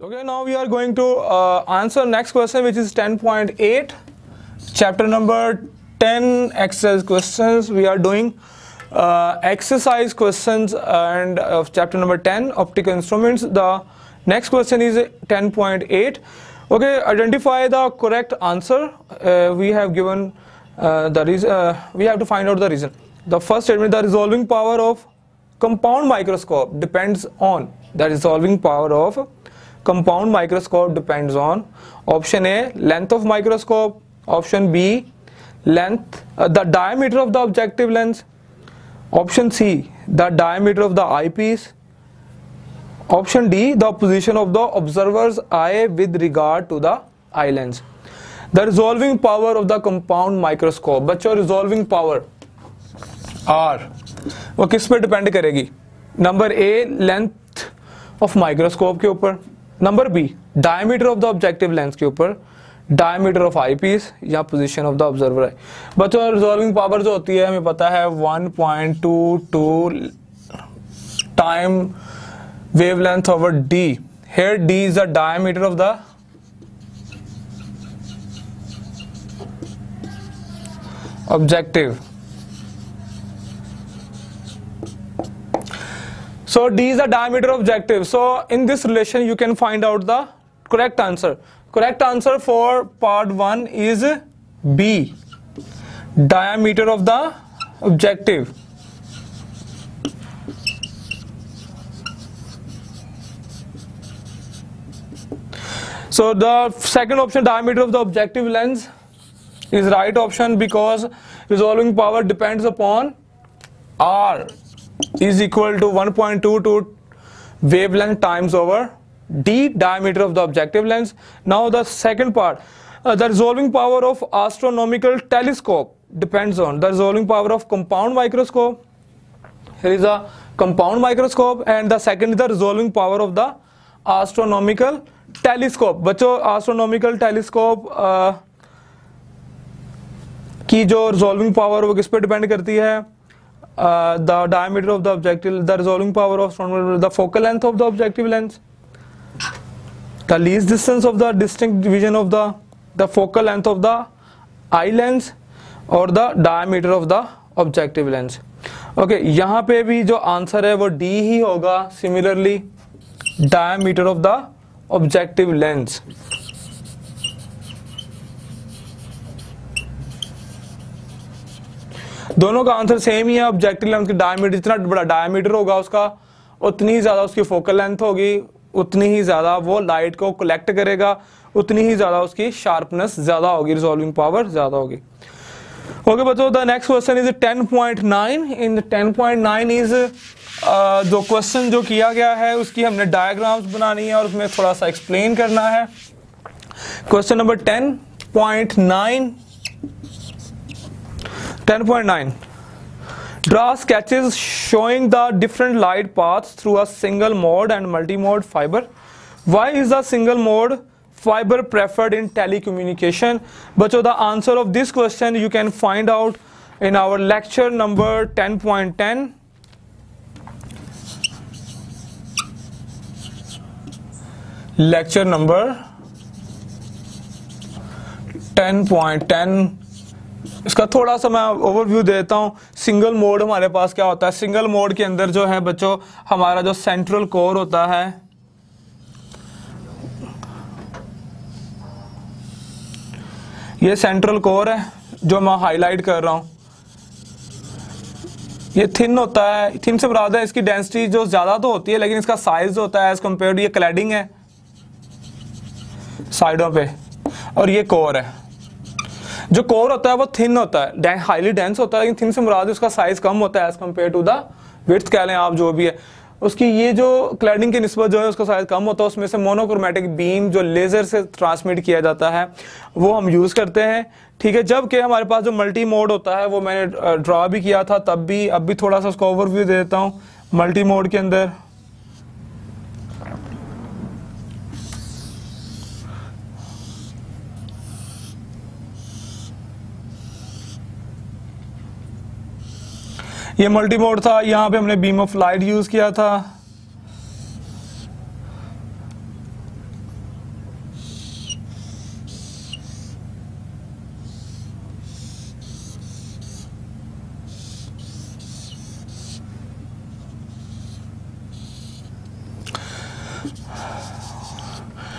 Okay, now we are going to uh, answer next question which is 10.8 chapter number 10 exercise questions. We are doing uh, exercise questions and of chapter number 10 optical instruments. The next question is 10.8 okay identify the correct answer. Uh, we have given uh, the reason uh, we have to find out the reason. The first statement the resolving power of compound microscope depends on the resolving power of compound microscope depend on option A length of microscope option B length the diameter of the objective lens option C the diameter of the eyepiece option D the position of the observer eye with regard to the eye lens the resolving power of the compound microscope बच्चों resolving power are वो किस पर depend करेगी? Number A length of microscope के ऊपर. Number B diameter of the objective lens के ऊपर diameter of I piece या पोजिशन ऑफ़ द ऑब्जर्वर है बच्चों रिजॉल्विंग पावर जो होती है, हमें पता है 1.22 time length over D here D is the diameter of the objective. So D is the diameter objective. So in this relation you can find out the correct answer. Correct answer for part 1 is B. Diameter of the objective. So the second option diameter of the objective lens is right option because resolving power depends upon R is equal to 1.22 wavelength times over d diameter of the objective lens. Now the second part, uh, the resolving power of astronomical telescope depends on the resolving power of compound microscope. Here is a compound microscope and the second is the resolving power of the astronomical telescope. बच्चों telescope uh, की जो resolving power वो किस पे depend करती है uh, the diameter of the objective, the resolving power of the focal length of the objective lens, the least distance of the distinct division of the the focal length of the eye lens और the diameter of the objective lens okay यहाँ पे भी जो answer है वो D ही होगा similarly diameter of the objective lens दोनों का आंसर सेम ही है ऑब्जेक्टिव लेंथ की डायमीटर जितना बड़ा डायमीटर होगा उसका, उतनी ज़्यादा उसकी फोकल लेंथ होगी, उतनी ही ज़्यादा वो लाइट को कलेक्ट करेगा, उतनी ही ज़्यादा उसकी शार्पनेस ज़्यादा होगी रिजोल्विंग पावर ज़्यादा होगी। ओके बच्चों the next question is 10.9 in 10.9 is जो क्वेश्चन जो किया गया है, उसकी हमने डायग्राम्स बनानी है और उसमें थोड़ा सा एक्सप्लेन करना है। Question number 10.9 10.9 Draw sketches showing the different light paths through a single mode and multi-mode fiber. Why is the single mode fiber preferred in telecommunication? But so the answer of this question you can find out in our lecture number 10.10. Lecture number 10.10 इसका थोड़ा सा मैं overview देता हूँ। Single mode हमारे पास क्या होता है? सिंगल मोड के अंदर जो है बच्चों, हमारा जो सेंट्रल कोर होता है, ये सेंट्रल कोर है, जो मैं हाईलाइट कर रहा हूँ। ये थिन होता है। थिन से मुराद है, इसकी डेंसिटी जो ज़्यादा तो होती है, लेकिन इसका साइज़ होता है एज कंपेयर टू ये क्लैडिंग है, साइडों पे। और ये कोर है। जो कोर होता है, वो थिन होता है। हाईली डेंस होता है, लेकिन थिन से मुराद उसका साइज़ कम होता है as compare to the with कह लें आप जो भी है। उसकी ये जो क्लैडिंग की नस्बत जो है, उसका साइज़ कम होता है। उसमें से मोनोक्रोमेटिक बीम जो लेजर से ट्रांसमिट किया जाता है, वो हम यूज़ करते हैं। ठीक है जबकि हमारे पास जो मल्टी मोड होता है, वो मैंने ड्रॉ भी किया था, तब भी, अब भी थोड़ा सा उसका ओवरव्यू दे देता हूँ। मल्टी मोड के अंदर। ये मल्टीमोड था यहाँ पे हमने बीम ऑफ़ लाइट यूज़ किया था।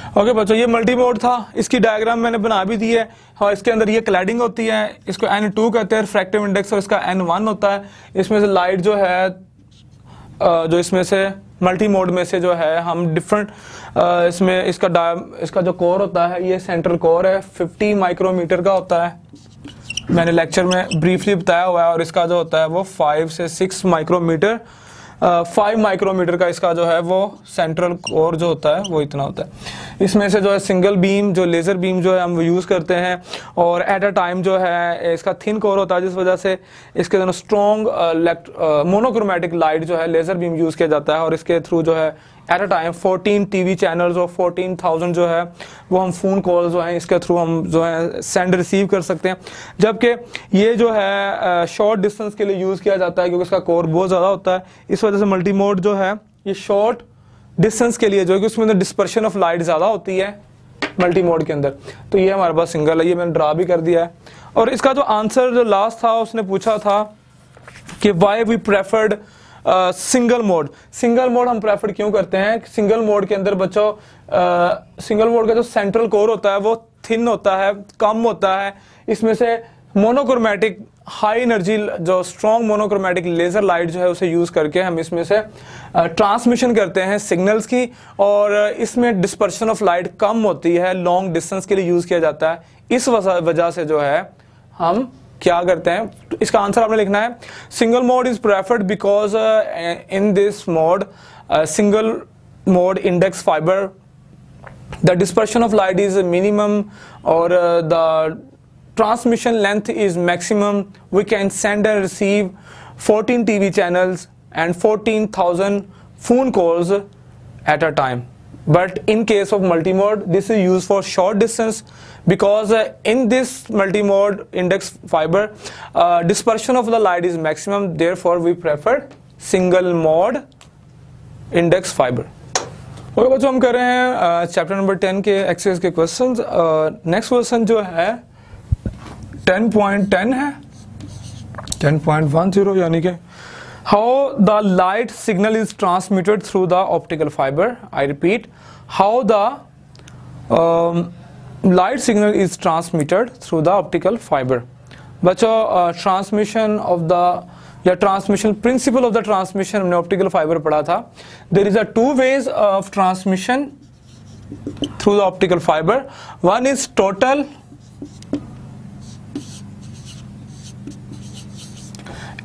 ओके okay, बच्चों ये मल्टी मोड था। इसकी डायग्राम मैंने बना भी दी है। और इसके अंदर ये क्लैडिंग होती है, इसको एन टू कहते हैं रिफ्रैक्टिव इंडेक्स और इसका एन वन होता है। इसमें से लाइट जो है जो इसमें से मल्टी मोड में से जो है, हम डिफरेंट इसमें इसका डाय इसका जो कोर होता है, ये सेंट्रल कोर है। 50 माइक्रोमीटर का होता है। मैंने लेक्चर में ब्रीफली बताया हुआ है, और इसका जो होता है, वो 5 से 6 माइक्रोमीटर फाइव माइक्रोमीटर का इसका जो है वो सेंट्रल कोर जो होता है, वो इतना होता है। इसमें से जो है सिंगल बीम जो लेज़र बीम जो है हम यूज़ करते हैं और एट अ टाइम जो है, इसका थिन कोर होता है, जिस वजह से इसके दोनों स्ट्रॉन्ग मोनोक्रोमेटिक लाइट जो है लेज़र बीम यूज़ किया जाता है और इसके थ्रू जो है at a time 14 TV channels और 14,000 जो है वो हम फ़ोन कॉल जो हैं इसके थ्रू हम जो है सेंड रिसीव कर सकते हैं। जबकि ये जो है शॉर्ट डिस्टेंस के लिए यूज़ किया जाता है क्योंकि इसका कोर बहुत ज़्यादा होता है। इस वजह से मल्टी मोड जो है ये शॉर्ट डिस्टेंस के लिए जो है कि उसमें डिस्पर्शन ऑफ़ लाइट ज़्यादा होती है मल्टी मोड के अंदर। तो ये हमारे पास सिंगल है ये मैंने ड्रा भी कर दिया है। और इसका जो आंसर जो लास्ट था उसने पूछा था कि why we preferred single mode single mode हम प्रेफर क्यों करते हैं? सिंगल मोड के अंदर बच्चों सिंगल मोड का जो सेंट्रल कोर होता है, वो थिन होता है, कम होता है। इसमें से मोनोक्रोमेटिक हाई एनर्जी जो स्ट्रॉन्ग मोनोक्रोमेटिक लेजर लाइट जो है, उसे यूज़ करके हम इसमें से ट्रांसमिशन करते हैं सिग्नल्स की। और इसमें डिस्पर्शन ऑफ़ लाइट कम होती है लॉन्ग डिस्टेंस के लिए यूज़ किया जाता है। इस वजह से जो है, हम क्या करते हैं? इसका आंसर आपने लिखना है। Single mode is preferred because in this mode single mode index fibre the dispersion of light is minimum और the transmission length is maximum we can send and receive 14 TV channels and 14,000 phone calls at a time but in case of multi mode this is use for short distance because uh, in this multi-mode index fiber uh, dispersion of the light is maximum therefore we prefer single mode index fiber okay, बच्चों हम कर रहे हैं chapter number ten के exercise के question next question जो है ten point ten है टेन पॉइंट कि how the light signal is transmitted through the optical fibre I repeat how the light signal is transmitted through the optical fiber. बच्चों transmission of the या transmission principle of the transmission हमने optical fibre पढ़ा था। There is a two ways of transmission through the optical fibre one is total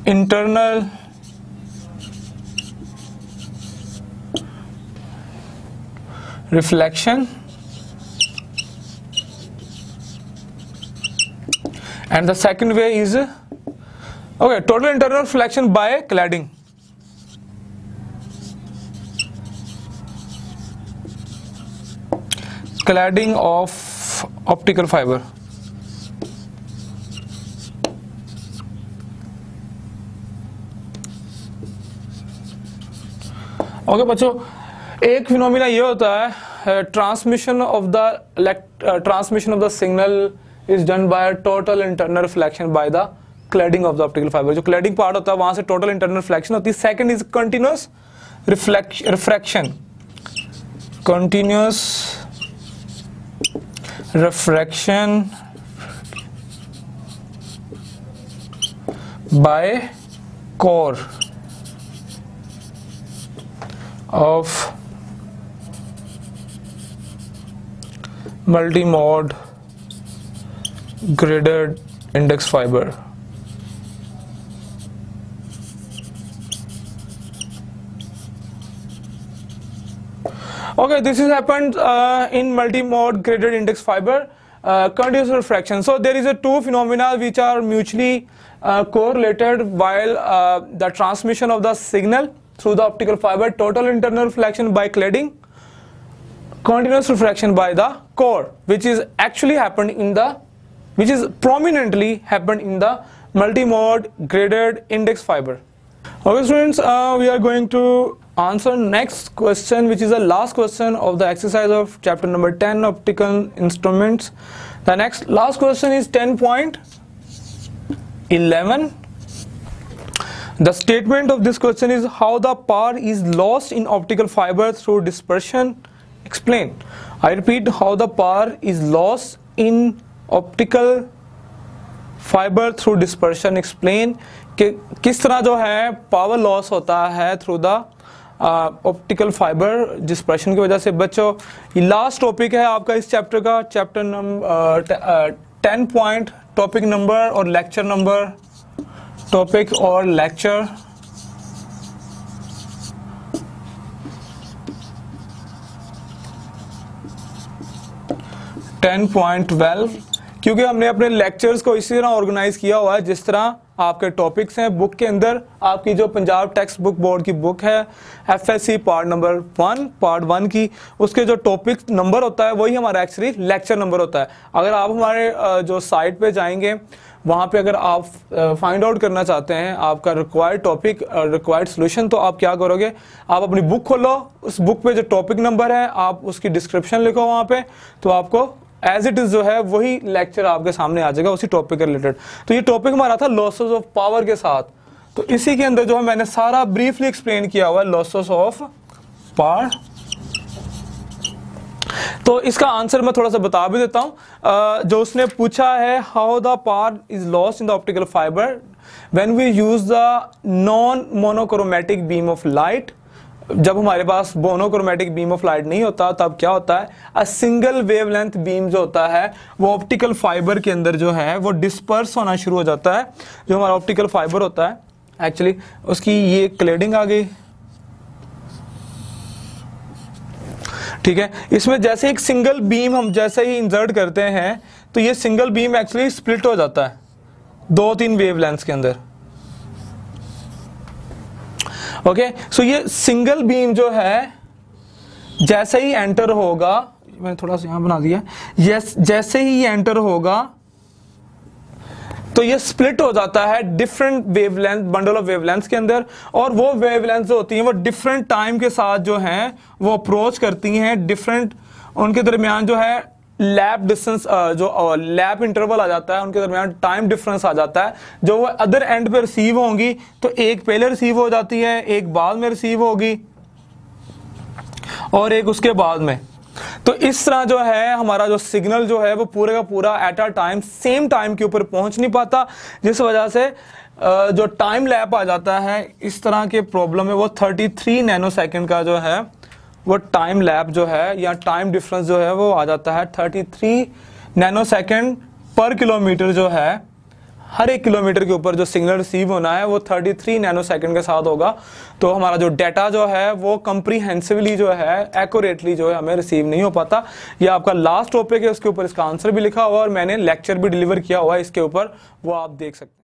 internal reflection. And the second way is okay total internal reflection by cladding cladding of optical fiber okay okay, बच्चों एक phenomena ये होता है transmission of the transmission of the signal is done by total internal reflection by the cladding of the optical fibre जो cladding part होता है, वहाँ से टोटल इंटरनल रिफ्लेक्शन होती है। Second is continuous refraction continuous refraction by core of multi-mode graded index fiber. Okay, this has happened uh, in multi-mode graded index fiber uh, continuous refraction. So there is a two phenomena which are mutually uh, correlated while uh, the transmission of the signal through the optical fiber, total internal reflection by cladding, continuous refraction by the core, which is actually happened in the, which is prominently happened in the multi-mode graded index fiber. Okay students, uh, we are going to answer next question which is the last question of the exercise of chapter number 10 optical instruments. The next last question is 10.11 the statement of this question is how the power is lost in optical fiber through dispersion explain i repeat how the power is lost in optical fibre through dispersion explain कि किस तरह जो है power loss होता है through the optical fibre dispersion की वजह से। बच्चों लास्ट टॉपिक है आपका इस चैप्टर का। Chapter number ten point topic number और लेक्चर नंबर टॉपिक और लेक्चर टेन पॉइंट ट्वेल्व क्योंकि हमने अपने लेक्चर्स को इसी तरह ऑर्गेनाइज किया हुआ है, जिस तरह आपके टॉपिक्स हैं। बुक के अंदर आपकी जो पंजाब टेक्स्ट बुक बोर्ड की बुक है F S C part number one part one की, उसके जो टॉपिक नंबर होता है, वही हमारा एक्चुअली लेक्चर नंबर होता है। अगर आप हमारे जो साइट पे जाएँगे, वहाँ पे अगर आप फाइंड आउट करना चाहते हैं आपका रिक्वायर्ड टॉपिक रिक्वायर्ड सोल्यूशन तो आप क्या करोगे? आप अपनी बुक खोलो, उस बुक पे जो टॉपिक नंबर है, आप उसकी डिस्क्रिप्शन लिखो वहाँ पे तो आपको एज इट इज़ जो है, वही लेक्चर आपके सामने आ जाएगा, उसी टॉपिक के रिलेटेड तो ये टॉपिक हमारा था लॉसेस ऑफ़ पावर के साथ। तो इसी के अंदर जो है, मैंने सारा ब्रीफली एक्सप्लेन किया हुआ है लॉसेस ऑफ़ पावर तो इसका आंसर मैं थोड़ा सा बता भी देता हूँ। जो उसने पूछा है how the power is loss in the optical fibre when we use the non monochromatic beam of light जब हमारे पास बोनोक्रोमेटिक बीम ऑफ़ लाइट नहीं होता, तब क्या होता है? अ सिंगल वेवलेंथ बीम जो होता है, वो ऑप्टिकल फाइबर के अंदर जो है, वो डिस्पर्स होना शुरू हो जाता है। जो हमारा ऑप्टिकल फाइबर होता है एक्चुअली उसकी ये क्लेडिंग आ गई। ठीक है? इसमें जैसे एक सिंगल बीम हम जैसे ही इंसर्ट करते हैं तो ये सिंगल बीम एक्चुअली स्प्लिट हो जाता है दो तीन वेवलेंथ के अंदर। ओके सो ये सिंगल बीम जो है, जैसे ही एंटर होगा, मैंने थोड़ा सा यहाँ बना दिया यस जैसे ही ये एंटर होगा तो ये स्प्लिट हो जाता है different wavelength bundle of wavelength के अंदर, और वो वेवलेंथ जो होती हैं, वो डिफरेंट टाइम के साथ जो हैं, वो अप्रोच करती हैं डिफरेंट उनके दरमियान जो है लैब डिस्टेंस जो लैब इंटरवल आ जाता है, उनके दरमियान टाइम डिफरेंस आ जाता है। जो वो अदर एंड पे रिसीव होंगी तो एक पहले रिसीव हो जाती है, एक बाद में रिसीव होगी, और एक उसके बाद में। तो इस तरह जो है, हमारा जो सिग्नल जो है, वो पूरे का पूरा at a time same time के ऊपर पहुँच नहीं पाता, जिस वजह से जो टाइम लैप आ जाता है, इस तरह के प्रॉब्लम है वो 33 नैनो सेकेंड का जो है वो टाइम लैप जो है या टाइम डिफरेंस जो है वो आ जाता है 33 नैनो सेकेंड पर किलोमीटर जो है। हर एक किलोमीटर के ऊपर जो सिग्नल रिसीव होना है, वो 33 नैनो सेकेंड के साथ होगा। तो हमारा जो डेटा जो है, वो कंप्रीहेंसिवली जो है एक्यूरेटली जो है हमें रिसीव नहीं हो पाता। ये आपका लास्ट टॉपिक है, उसके ऊपर इसका आंसर भी लिखा हुआ और मैंने लेक्चर भी डिलीवर किया हुआ है, इसके ऊपर। वो आप देख सकते हैं।